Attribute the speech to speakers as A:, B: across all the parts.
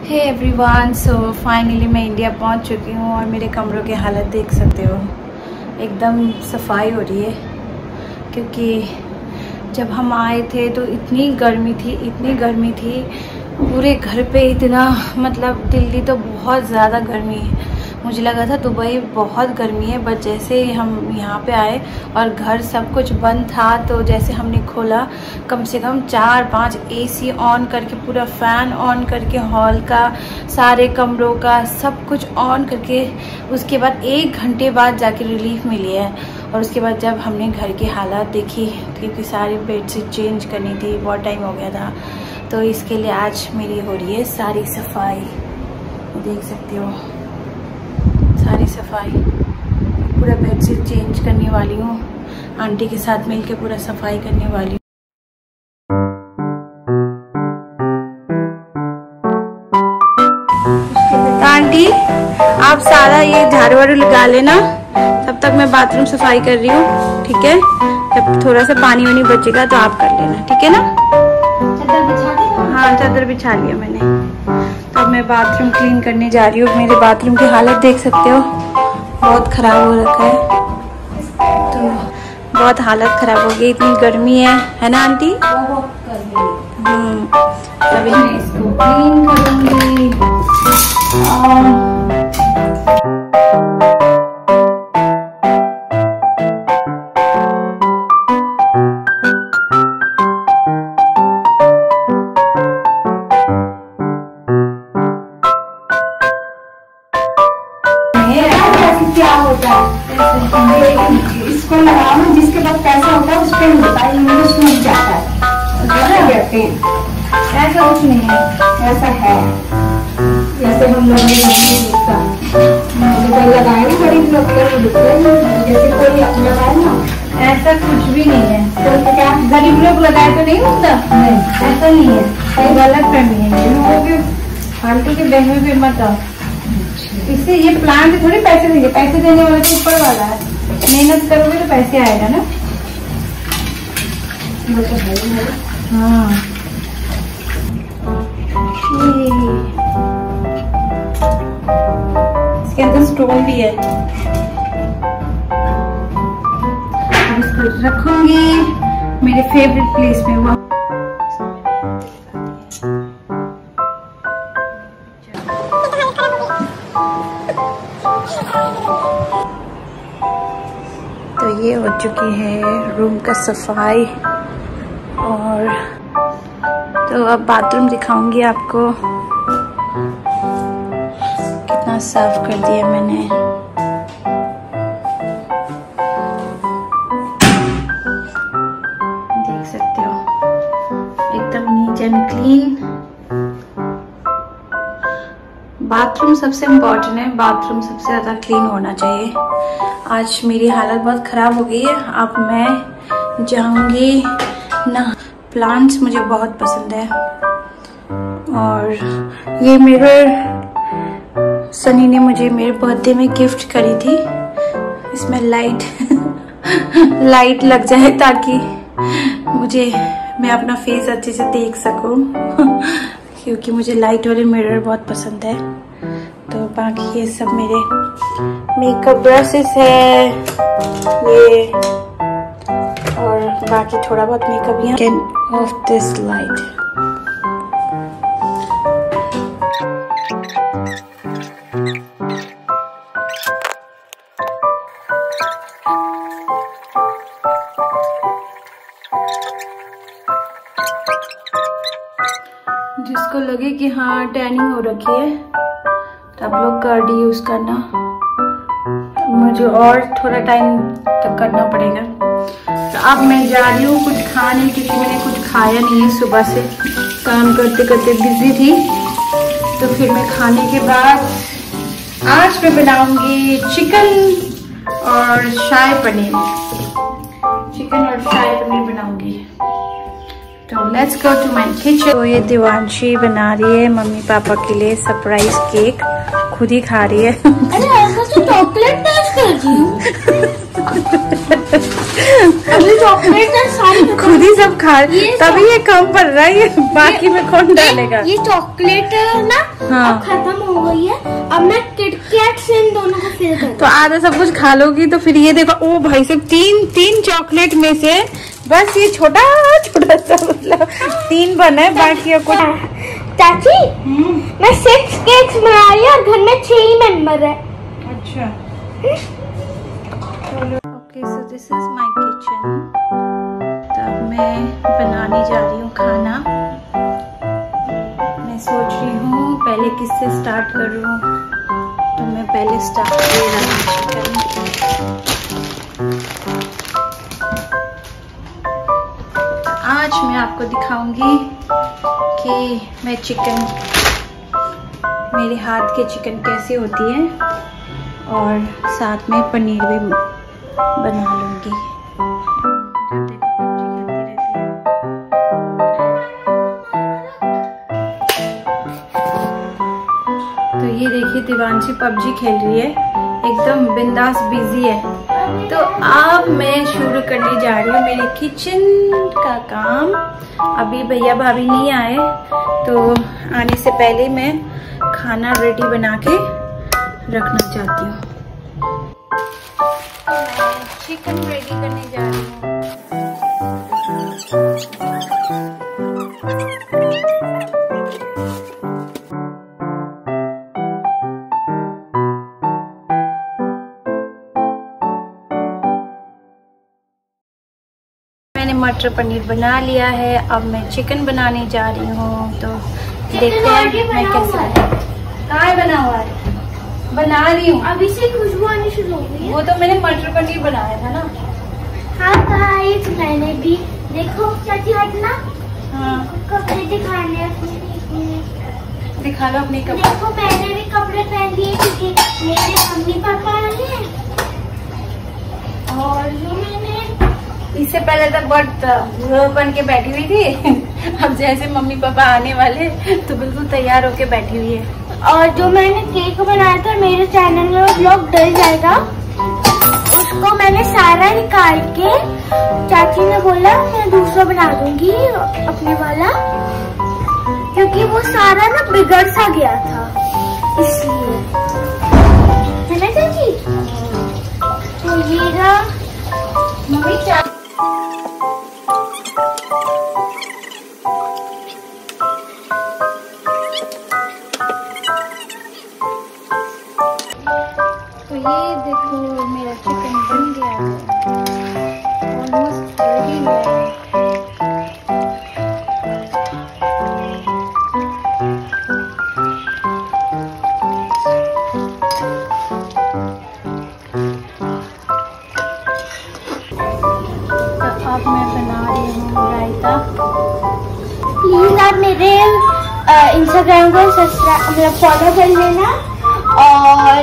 A: हे everyone so finally मैं India पहुँच चुकी हूँ और मेरे कमरों की हालत देख सकते हो। एकदम सफ़ाई हो रही है, क्योंकि जब हम आए थे तो इतनी गर्मी थी, इतनी गर्मी थी पूरे घर पे इतना मतलब दिल्ली तो बहुत ज़्यादा गर्मी है। मुझे लगा था दुबई बहुत गर्मी है बट जैसे हम यहाँ पे आए और घर सब कुछ बंद था तो जैसे हमने खोला, कम से कम चार पाँच एसी ऑन करके, पूरा फ़ैन ऑन करके हॉल का, सारे कमरों का, सब कुछ ऑन करके, उसके बाद एक घंटे बाद जाके रिलीफ मिली है। और उसके बाद जब हमने घर की हालात देखी क्योंकि सारी बेडशीट चेंज करनी थी, बहुत टाइम हो गया था। तो इसके लिए आज मेरी हो रही है सारी सफ़ाई। देख सकते हो। सारी सफ़ाई। पूरा बेडशीट चेंज करने वाली हूँ। आंटी के साथ मिलके पूरा सफ़ाई करने वाली हूँ। आंटी, आप सारा ये झाड़ू वाड़ू लगा लेना। तब तक मैं बाथरूम सफ़ाई कर रही हूँ, ठीक है? जब थोड़ा सा पानी वानी बचेगा तो आप कर लेना, ठीक है ना? हाँ चादर बिछा लिया मैंने। तो मैं बाथरूम क्लीन करने जा रही हूँ। मेरे बाथरूम की हालत देख सकते हो। बहुत खराब हो रखा है। तो बहुत हालत खराब हो गई। इतनी गर्मी है। है ना आंटी? हम्म। अभी
B: मैं इसको क्लीन करूँगी। ऐसा हैं ऐसा कुछ नहीं। है ऐसा है। जैसे हम लोग लगाए ना गरीब लोग लिए जैसे कोई लगाए ना
A: ऐसा कुछ भी नहीं है।
B: तो क्या
A: गरीब लोग लगाए तो नहीं होता?
B: नहीं
A: ऐसा नहीं है। गलत फहमी है। लोगों के फालतू के बहमे पे मत आओ। इससे ये प्लांट से थोड़ी पैसे देंगे। पैसे देने वाले तो ऊपर वाला है। मेहनत करोगे तो पैसे आएगा ना?
B: तो है।
A: इसके अंदर स्टोन भी है। इसको रखूँगी। मेरे फेवरेट प्लेस में वो तो ये हो चुकी है रूम का सफ़ाई और तो अब बाथरूम दिखाऊँगी आपको। कितना साफ़ कर दिया मैंने। देख सकते हो, एकदम नीट एंड क्लीन बाथरूम सबसे इम्पोर्टेंट है बाथरूम सबसे ज़्यादा क्लीन होना चाहिए। आज मेरी हालत बहुत ख़राब हो गई है, अब मैं जाऊँगी ना प्लांट्स मुझे बहुत पसंद है। और ये मिरर सनी ने मुझे मेरे बर्थडे में गिफ्ट करी थी। इसमें लाइट लाइट लग जाए ताकि मुझे, मैं अपना फेस अच्छे से देख सकूँ। क्योंकि मुझे लाइट वाले मिरर बहुत पसंद है। तो बाकी ये सब मेरे मेकअप ब्रशेस है। ये बाकी थोड़ा बहुत मेकअप यहाँ कैन ऑफ़ दिस लाइट जिसको लगे कि हाँ टैनिंग हो रखी है तो आप लोग कर्ड यूज़ करना। मुझे और थोड़ा टाइम तक करना पड़ेगा। अब मैं जा रही हूँ कुछ खाने क्योंकि मैंने कुछ खाया नहीं है सुबह से। काम करते करते बिज़ी थी। तो फिर मैं खाने के बाद आज मैं बनाऊँगी चिकन और शाही पनीर। चिकन और शाही पनीर बनाऊँगी। तो let's go to my kitchen तो ये दिवांशी बना रही है मम्मी पापा के लिए सरप्राइज़ केक खुद ही खा रही है।
B: अरे ऐसा तो चॉकलेट टेस्ट कर सारी
A: खुद ही सब खा रही तभी ये कम पड़ रहा है बाकी में कौन डालेगा?
B: ये चॉकलेट ना
A: हाँ।
B: खत्म हो गई है। अब मैं किटकैट से इन दोनों को फिल
A: तो आधा सब कुछ खा लोगी तो फिर ये देखो ओ भाई साहब तीन तीन चॉकलेट में से बस ये छोटा छोटा सा मतलब तीन बना है बाकी और कुछ
B: चाची मैं सिक्स केक्स बना रही हूँ और घर में छह ही मेंबर है।
A: अच्छा। So this is my kitchen तब मैं बनाने जा रही हूँ खाना। मैं सोच रही हूँ पहले किससे स्टार्ट करूँ तो मैं पहले स्टार्ट कर रही चिकन आज मैं आपको दिखाऊँगी कि मैं चिकन मेरे हाथ के चिकन कैसे होती है और साथ में पनीर भी बना लूँगी। तो ये देखिए दिवांशी पबजी खेल रही है। एकदम बिंदास बिज़ी है। तो अब मैं शुरू करने जा रही हूँ मेरे किचन का काम। अभी भैया भाभी नहीं आए तो आने से पहले मैं खाना रेडी बना के रखना चाहती हूँ। चिकन रेडी करने जा रही हूँ। मैंने मटर पनीर बना लिया है अब मैं चिकन बनाने जा रही हूँ तो देखते हैं मैं कैसे कहाँ बना हुआ है? बना रही हूँ।
B: अभी से खुशबू आनी शुरू हो गई
A: वो तो मैंने मटर पनीर बनाया था ना।
B: हाँ गाइस मैंने भी। देखो चाची हटना
A: हाँ।
B: कपड़े दिखाने
A: दिखा लो अपने कपड़े।
B: देखो मैंने भी कपड़े पहन लिए क्योंकि मेरे मम्मी पापा आए और ये मैंने
A: इससे पहले तक बहुत बन के बैठी हुई थी। अब जैसे मम्मी पापा आने वाले तो बिल्कुल तैयार होके बैठी हुई है।
B: और जो मैंने केक बनाया था मेरे चैनल में वो ब्लॉग डल जाएगा। उसको मैंने सारा निकाल के चाची ने बोला, मैं दूसरा बना दूँगी अपने वाला। क्योंकि वो सारा ना बिगड़ सा गया था, इसलिए। है ना चाची? तो ये रहा।
A: मम्मी
B: इंस्टाग्राम को सब्सक्राइब मतलब फॉलो कर लेना और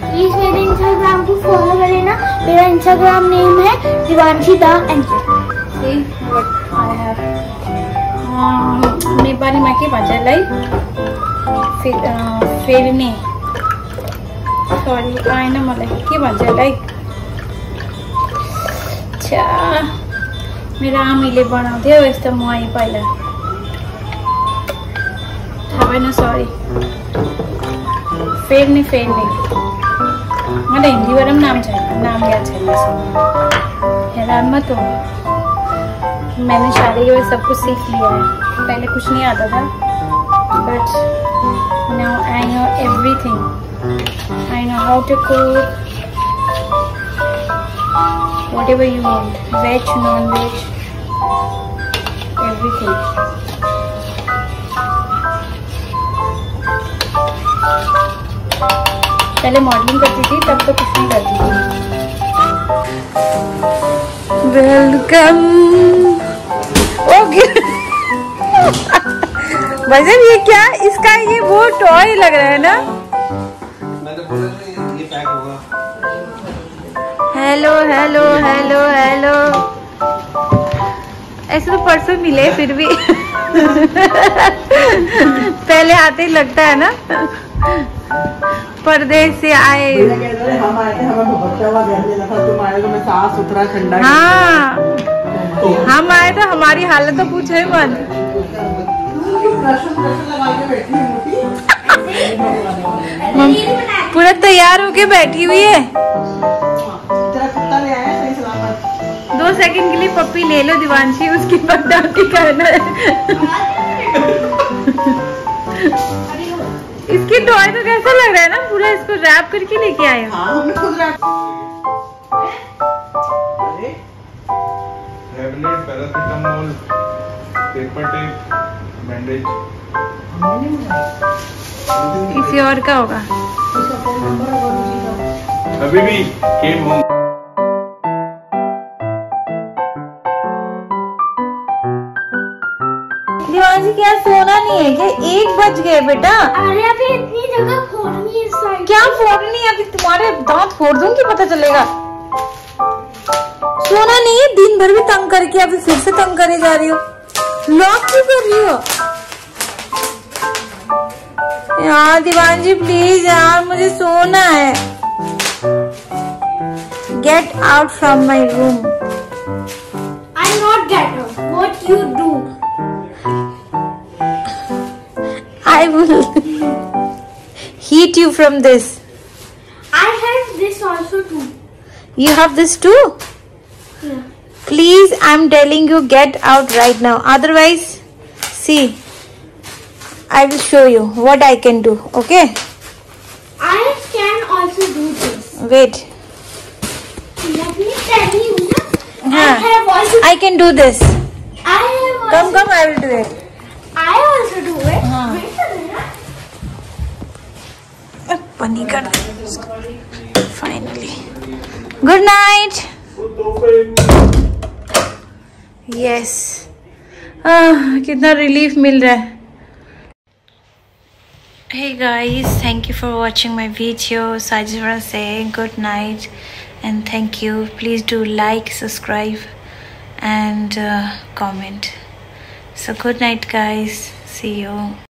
B: प्लीज मेरे इंस्टाग्राम को फॉलो कर लेना. मेरा इंस्टाग्राम नेम है Divanshi the angel
A: maki bajalai. Fit, uh, फेर्ने सरी आएन मलाई के भन्छ यसलाई छ्या मेरो आमीले बनाउँथ्यो यस्तो मही पहिला। थाहा भएन सरी फेर्ने फेर्ने मलाई हिन्दीबाट पनि नाम नाम याद छैन हैरान मत हो मैंने शादी के बाद सब कुछ सीख लिया है। पहले कुछ नहीं आता था। But now I know everything I know how to cook whatever you want veg non everything पहले मॉडलिंग करती थी तब तो कुछ नहीं करती थी। वेलकम ओके भजन ये क्या? इसका ये वो टॉय लग रहा है ना?
C: मैं तो बोला था ये ये पैक होगा।
A: हेलो हेलो हेलो हेलो ऐसे तो परसों मिले फिर भी। पहले आते ही लगता है ना। परदेश से आए।
D: हम आए थे था सुथरा
A: हाँ। हम आए तो हमारी हालत तो पूछो ही मत। पूरा तैयार होके बैठी हुई है। सेकंड के लिए पप्पी ले लो दिवांशी उसकी बदनामी करना है इसकी टॉय तो कैसा लग रहा है ना? पूरा इसको रैप करके लेके आए हो। किसी और का होगा।
C: अभी भी केम होम
A: दिवांशी क्या सोना नहीं है क्या? एक बज गए बेटा।
B: अरे अभी इतनी जगह फोड़नी है
A: क्या फोड़नी है? अभी तुम्हारे दांत फोड़ दूँगी पता चलेगा? सोना नहीं है दिन भर भी तंग करके अभी फिर से तंग करे जा रही हो। लॉक क्यों कर रही हो? यार दीवानजी प्लीज़ यार मुझे सोना है। Get out from my room you from this.
B: I have this also too.
A: You have this too? Yeah. Please, I'm telling you, get out right now. Otherwise, see, I will show you what I can do, okay?
B: I can also do this.
A: Wait.
B: Let me tell you.
A: Huh.
B: I have also.
A: I can do this.
B: I have also.
A: Come, come, I will do it.
B: I also do
A: it.
B: Huh. अ
A: Bunny कर. Good night. Yes. Ah, कितना relief मिल रहा है Hey guys, thank you for watching my video. So I just want to say good night and thank you. Please do like, subscribe, and uh, comment. So good night, guys. See you.